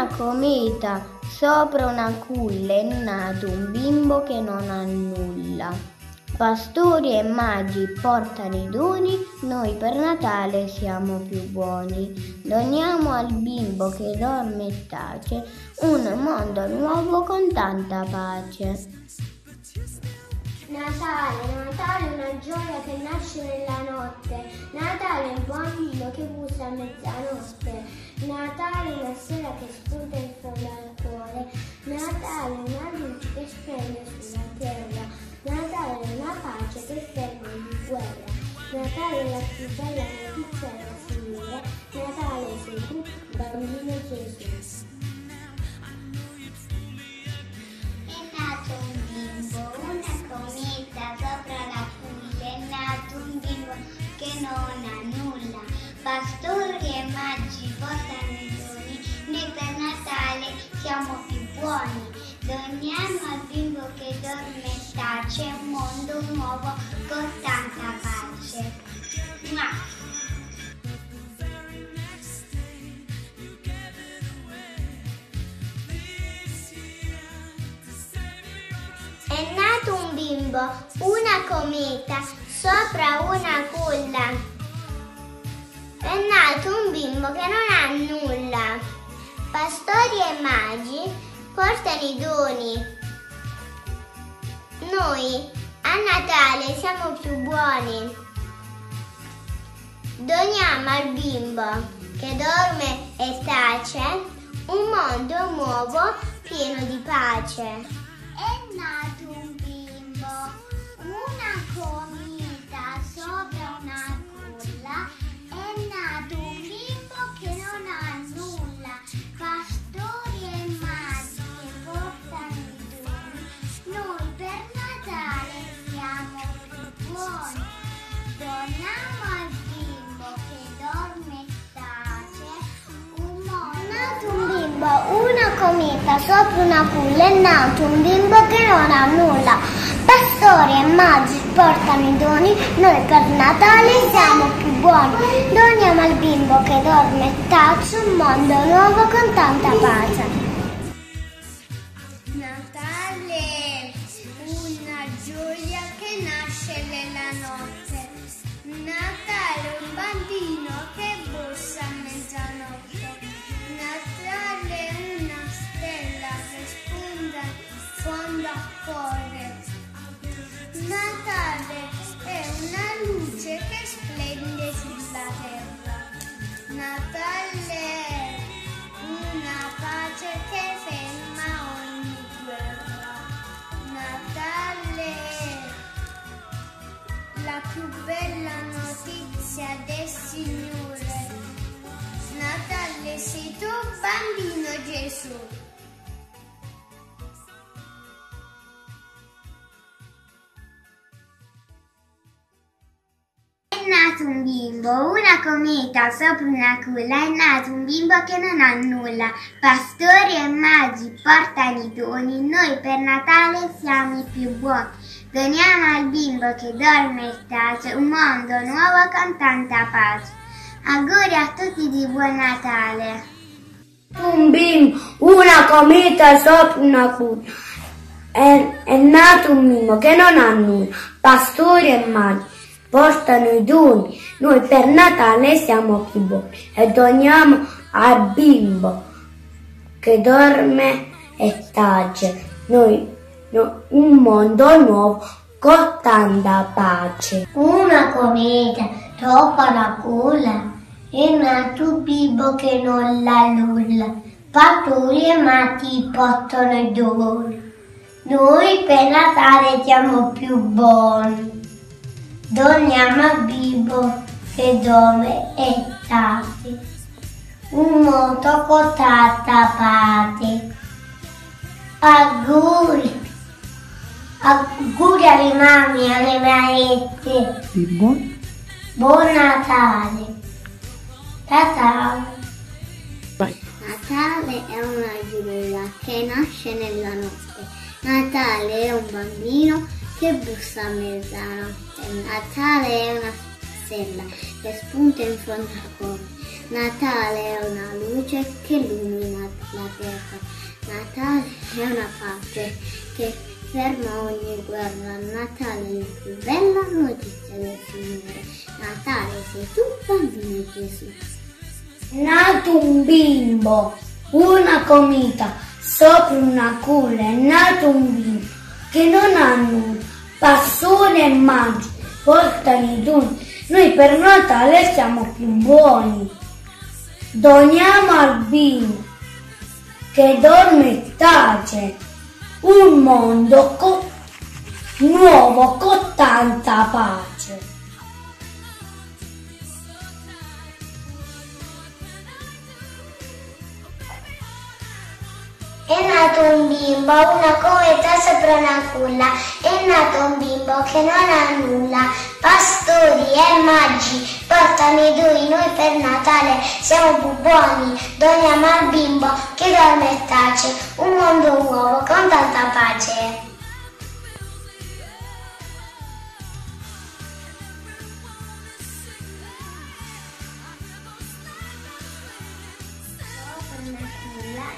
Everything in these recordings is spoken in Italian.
una cometa sopra una culla è nato un bimbo che non ha nulla. Pastori e magi portano i doni, noi per Natale siamo più buoni. Doniamo al bimbo che dorme e tace un mondo nuovo con tanta pace. Natale, Natale è una gioia che nasce nella notte. Natale è un bambino che bussa a mezzanotte. Natale è una sera che spunta in fondo al cuore. Natale è una luce che splende sulla terra. Natale è una pace che ferma ogni guerra. Natale è la più bella notizia da sentire. Natale sei tu, bambino Gesù. Non ha nulla. Pastori e magi portano i doni, noi per Natale siamo più buoni. Doniamo al bimbo che dorme e tace un mondo nuovo con tanta pace. Mua. È nato un bimbo, una cometa, sopra una culla. È nato un bimbo che non ha nulla. Pastori e magi portano i doni. Noi a Natale siamo più buoni. Doniamo al bimbo che dorme e tace un mondo nuovo pieno di pace. Cometa sopra una culla, è nato un bimbo che non ha nulla. Pastori e magi portano i doni, noi per Natale siamo più buoni. Doniamo al bimbo che dorme e tace un mondo nuovo con tanta pace. Natale una pace che ferma ogni guerra. Natale la più bella notizia del Signore. Natale sei tu bambino Gesù. Un bimbo, una cometa sopra una culla, è nato un bimbo che non ha nulla. Pastori e magi portano i doni, noi per Natale siamo i più buoni. Doniamo al bimbo che dorme e tace un mondo nuovo con tanta pace. Auguri a tutti di buon Natale. Un bimbo, una cometa sopra una culla. È, è nato un bimbo che non ha nulla. Pastori e magi portano i doni. Noi per Natale siamo più buoni. E doniamo al bimbo che dorme e tace. Noi, no- un mondo nuovo con tanta pace. Una cometa sopra la culla è nato bimbo che non ha nulla. Pastori e matti portano i doni. Noi per Natale siamo più buoni. Doniamo che dorme e tace. Un mondo con tanta pace. Auguri. Auguri alle mamme e alle maestre. Buon Natale! Natale! Natale è una gioia che nasce nella notte. Natale è un bambino che bussa a mezzanotte. Natale è una stella che spunta in fronte al cuore. Natale è una luce che illumina la terra. Natale è una pace che ferma ogni guerra. Natale è la più bella notizia del Signore. Natale sei tu, bambino Gesù. nato un bimbo, una comita, sopra una culla è nato un bimbo che non ha nulla, pastori e magi portano i doni, noi per Natale siamo più buoni. Doniamo al bimbo che dorme e tace un mondo co- nuovo con tanta pace. È nato un bimbo, una cometa sopra una culla. È nato un bimbo che non ha nulla. Pastori e magi portano i doni, noi per Natale siamo buoni. Doniamo al bimbo che dorme e tace un mondo nuovo con tanta pace.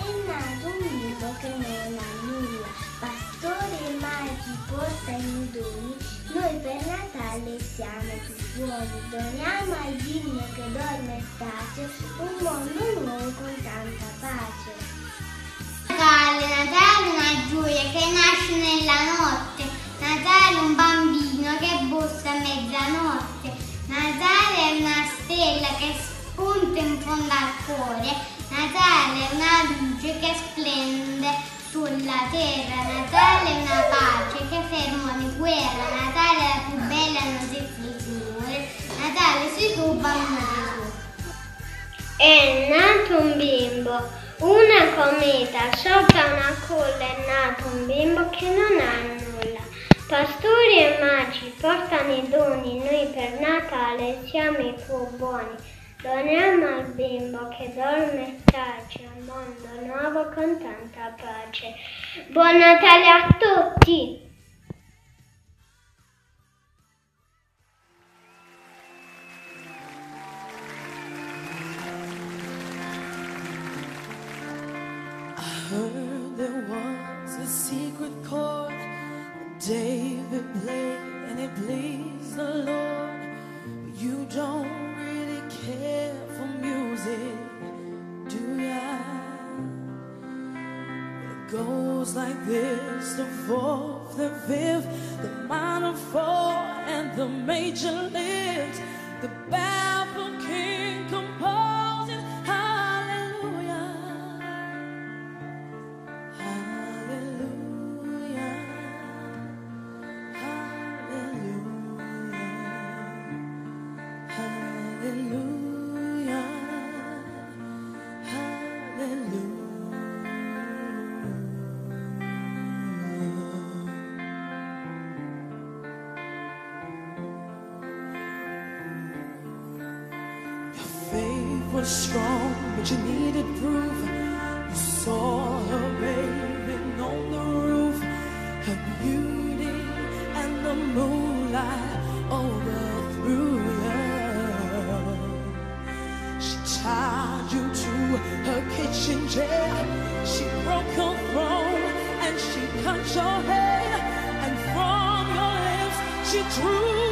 È nato un bimbo che non ha nulla. Pastori e magi portano i doni, noi per Natale siamo più buoni. Doniamo al bimbo che dorme tace un mondo nuovo con tanta pace. Natale, Natale è una gioia che nasce nella notte. Natale un bambino che bussa a mezzanotte. Natale è una stella che spunta in fondo al cuore. Natale è una luce che splende sulla terra. Natale è una pace che ferma ogni guerra. Natale è la più bella Signore. Natale sei tu, bambino Gesù. È nato un bimbo, una cometa, sopra una culla è nato un bimbo che non ha nulla. Pastori e magi portano i doni, noi per Natale siamo i più buoni. Doniamo al bimbo che dorme un mondo nuovo tanta pace. Buon Natale a tutti! I heard there was a secret chord that David played and it pleased the Lord. But you don't really care for music, goes like this the fourth, the fifth, the minor four, and the major lift. The baffled strong, but you needed proof. You saw her bathing on the roof, her beauty and the moonlight overthrew you. She tied you to her kitchen chair. She broke your throne and she cut your hair. And from your lips she drew